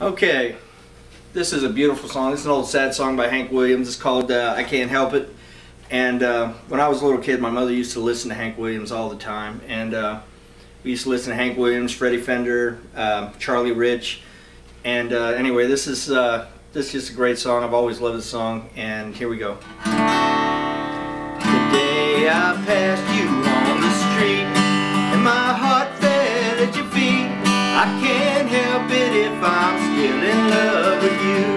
Okay, this is a beautiful song. Is an old sad song by Hank Williams. It's called uh, I Can't Help It. And uh, when I was a little kid, my mother used to listen to Hank Williams all the time. And uh, we used to listen to Hank Williams, Freddie Fender, um, Charlie Rich. And uh, anyway, this is, uh, this is just a great song. I've always loved this song. And here we go. I passed you I can't help it if I'm still in love with you.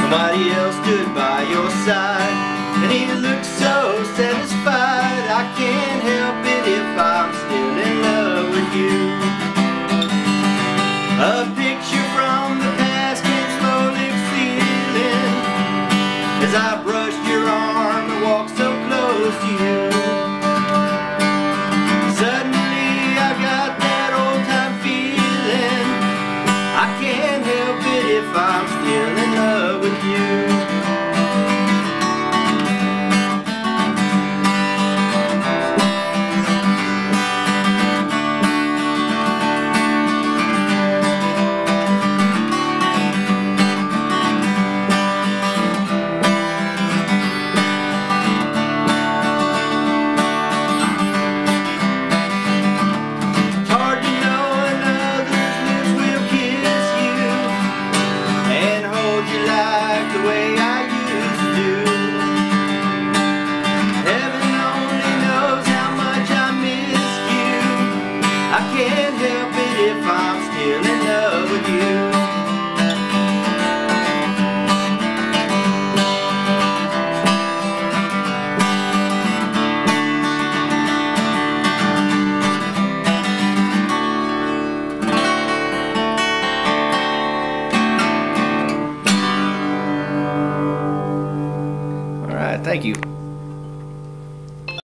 Somebody else stood by your side and he looked so satisfied. I can't help it if I'm still in love with you. A picture from the past came slowly sealing as I brushed your arm and walked so close to you. I can't help it if I'm still like the way I used to do.